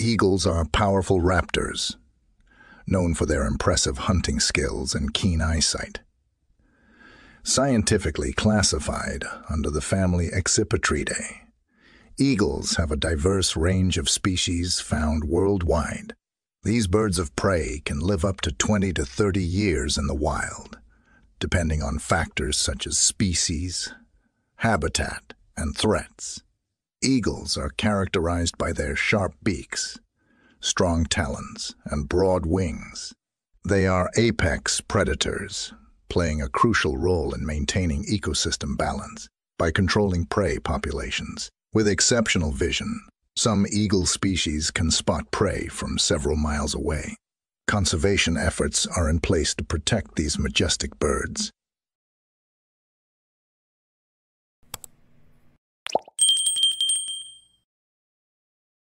Eagles are powerful raptors, known for their impressive hunting skills and keen eyesight. Scientifically classified under the family Accipitridae, eagles have a diverse range of species found worldwide. These birds of prey can live up to 20 to 30 years in the wild, depending on factors such as species, habitat, and threats. Eagles are characterized by their sharp beaks, strong talons, and broad wings. They are apex predators, playing a crucial role in maintaining ecosystem balance by controlling prey populations. With exceptional vision, some eagle species can spot prey from several miles away. Conservation efforts are in place to protect these majestic birds,